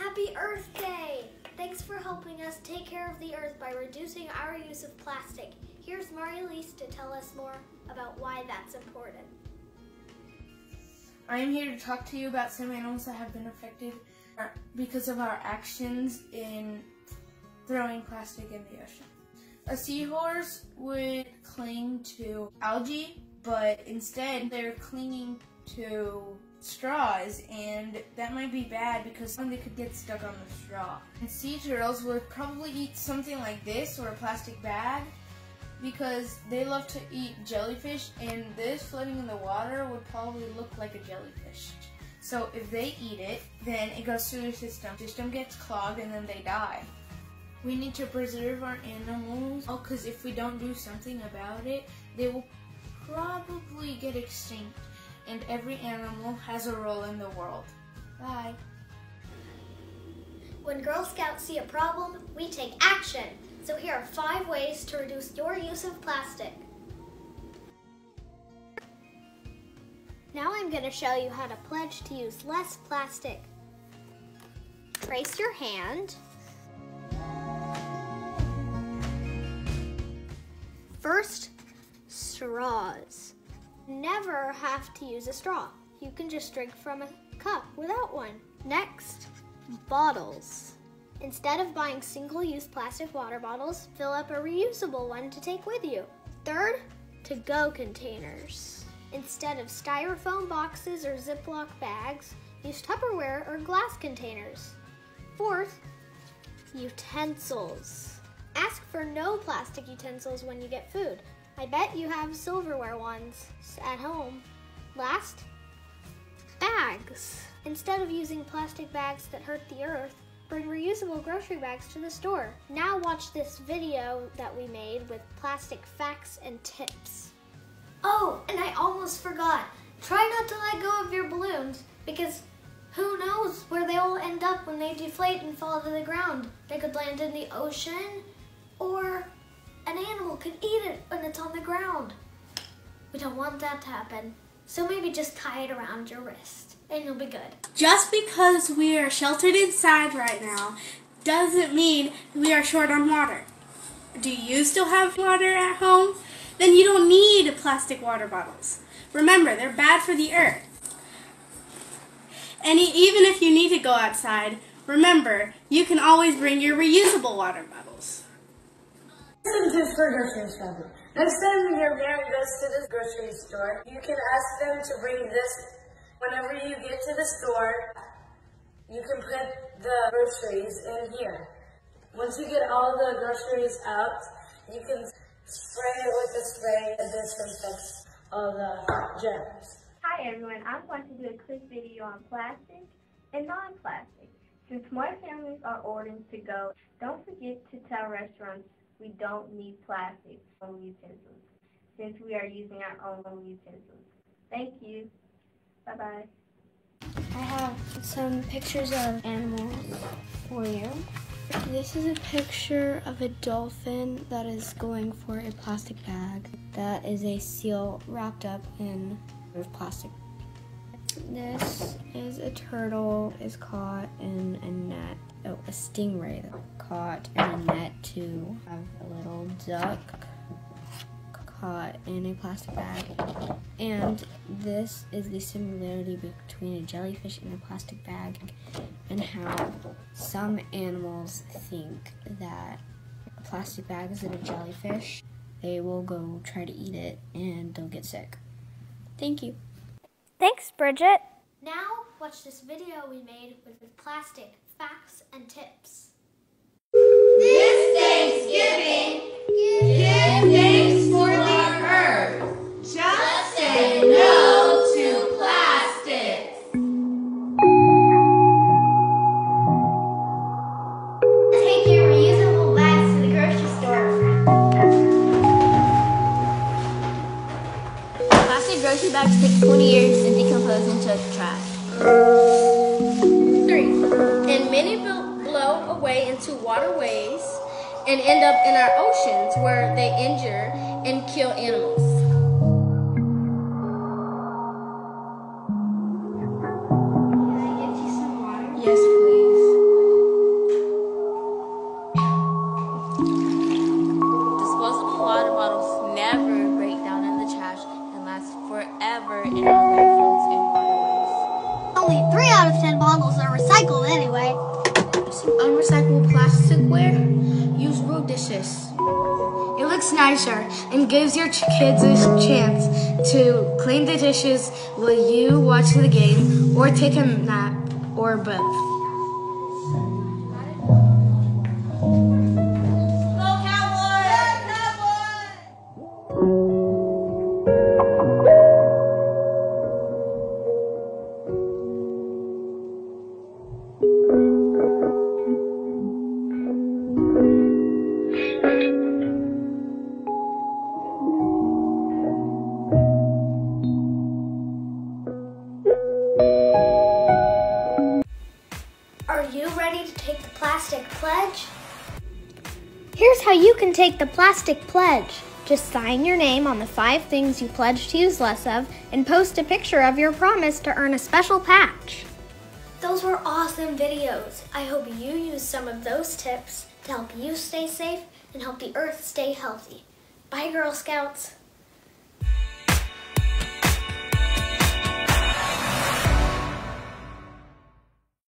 Happy Earth Day! Thanks for helping us take care of the earth by reducing our use of plastic. Here's Marie-Lise to tell us more about why that's important. I am here to talk to you about some animals that have been affected uh, because of our actions in throwing plastic in the ocean. A seahorse would cling to algae, but instead they're clinging to straws and that might be bad because they could get stuck on the straw. And sea turtles would probably eat something like this or a plastic bag because they love to eat jellyfish and this floating in the water would probably look like a jellyfish. So if they eat it, then it goes through their system. The system gets clogged and then they die. We need to preserve our animals because if we don't do something about it, they will probably get extinct and every animal has a role in the world. Bye. When Girl Scouts see a problem, we take action. So here are five ways to reduce your use of plastic. Now I'm going to show you how to pledge to use less plastic. Trace your hand. First, straws. Never have to use a straw. You can just drink from a cup without one. Next, bottles. Instead of buying single-use plastic water bottles, fill up a reusable one to take with you. Third, to-go containers. Instead of styrofoam boxes or Ziploc bags, use Tupperware or glass containers. Fourth, utensils. Ask for no plastic utensils when you get food. I bet you have silverware ones at home. Last, bags. Instead of using plastic bags that hurt the earth, bring reusable grocery bags to the store. Now watch this video that we made with plastic facts and tips. Oh, and I almost forgot. Try not to let go of your balloons because who knows where they will end up when they deflate and fall to the ground. They could land in the ocean or an animal could eat it when it's on the ground. We don't want that to happen. So maybe just tie it around your wrist and you'll be good. Just because we are sheltered inside right now doesn't mean we are short on water. Do you still have water at home? Then you don't need plastic water bottles. Remember, they're bad for the earth. And even if you need to go outside, remember, you can always bring your reusable water bottles. Listen to grocery shopping. Next time your parent goes to the grocery store, you can ask them to bring this Whenever you get to the store, you can put the groceries in here. Once you get all the groceries out, you can spray it with the spray that disinfects all the germs. Hi everyone, I'm going to do a quick video on plastic and non-plastic. Since more families are ordering to go, don't forget to tell restaurants we don't need plastic home utensils, since we are using our own utensils. Thank you. Bye-bye. I have some pictures of animals for you. This is a picture of a dolphin that is going for a plastic bag. That is a seal wrapped up in plastic. This is a turtle is caught in a net. Oh, a stingray that caught in a net to have a little duck caught in a plastic bag. And this is the similarity between a jellyfish and a plastic bag and how some animals think that a plastic bag is in a jellyfish. They will go try to eat it and they'll get sick. Thank you. Thanks, Bridget. Now, watch this video we made with plastic facts and tips. This Thanksgiving, give thanks for the earth. Just say no to plastic. Take your reusable bags to the grocery store. Plastic grocery bags take 20 years to decompose into trash. Three, and many blow away into waterways and end up in our oceans where they injure and kill animals. Yes, Some unrecyclable plasticware, use root dishes. It looks nicer and gives your kids a chance to clean the dishes while you watch the game or take a nap or both. Pledge? Here's how you can take the plastic pledge. Just sign your name on the five things you pledge to use less of and post a picture of your promise to earn a special patch. Those were awesome videos. I hope you use some of those tips to help you stay safe and help the earth stay healthy. Bye, Girl Scouts.